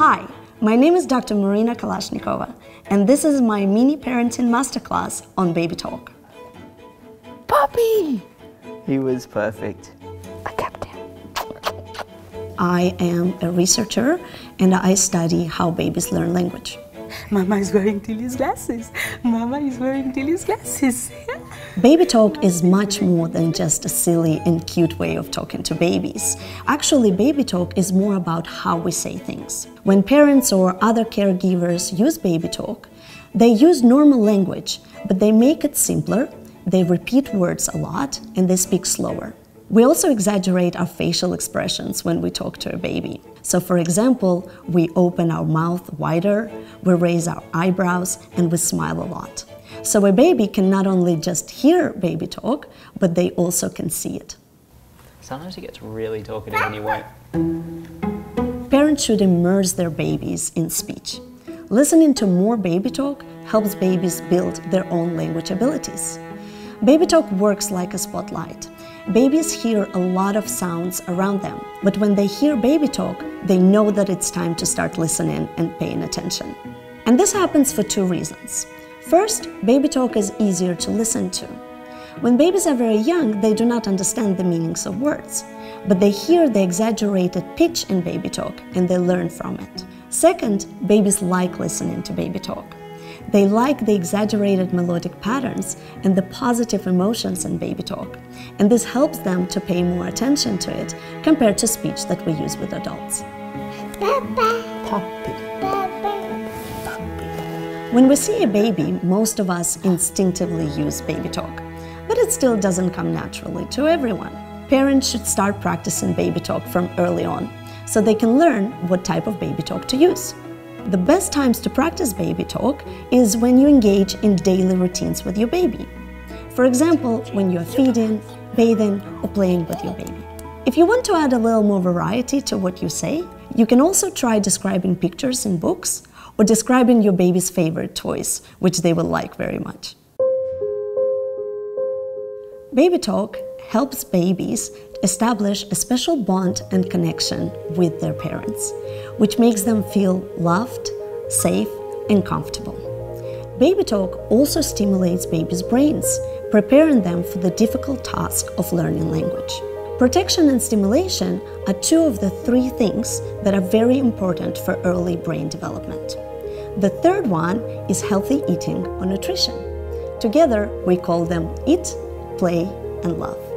Hi, my name is Dr. Marina Kalashnikova, and this is my mini parenting masterclass on baby talk. Puppy! He was perfect. I kept him. I am a researcher and I study how babies learn language. Mama is wearing Tilly's glasses. Mama is wearing Tilly's glasses. Baby talk is much more than just a silly and cute way of talking to babies. Actually, baby talk is more about how we say things. When parents or other caregivers use baby talk, they use normal language, but they make it simpler, they repeat words a lot, and they speak slower. We also exaggerate our facial expressions when we talk to a baby. So, for example, we open our mouth wider, we raise our eyebrows, and we smile a lot. So, a baby can not only just hear baby talk, but they also can see it. Sometimes he gets really talkative and he won't. Parents should immerse their babies in speech. Listening to more baby talk helps babies build their own language abilities. Baby talk works like a spotlight. Babies hear a lot of sounds around them, but when they hear baby talk, they know that it's time to start listening and paying attention. And this happens for two reasons. First, baby talk is easier to listen to. When babies are very young, they do not understand the meanings of words, but they hear the exaggerated pitch in baby talk and they learn from it. Second, babies like listening to baby talk. They like the exaggerated melodic patterns and the positive emotions in baby talk, and this helps them to pay more attention to it compared to speech that we use with adults. Papa. Puppy. When we see a baby, most of us instinctively use baby talk, but it still doesn't come naturally to everyone. Parents should start practicing baby talk from early on so they can learn what type of baby talk to use. The best times to practice baby talk is when you engage in daily routines with your baby. For example, when you're feeding, bathing, or playing with your baby. If you want to add a little more variety to what you say, you can also try describing pictures in books or describing your baby's favorite toys, which they will like very much. Baby Talk helps babies establish a special bond and connection with their parents, which makes them feel loved, safe, and comfortable. Baby Talk also stimulates babies' brains, preparing them for the difficult task of learning language. Protection and stimulation are two of the three things that are very important for early brain development. The third one is healthy eating or nutrition. Together, we call them eat, play, and love.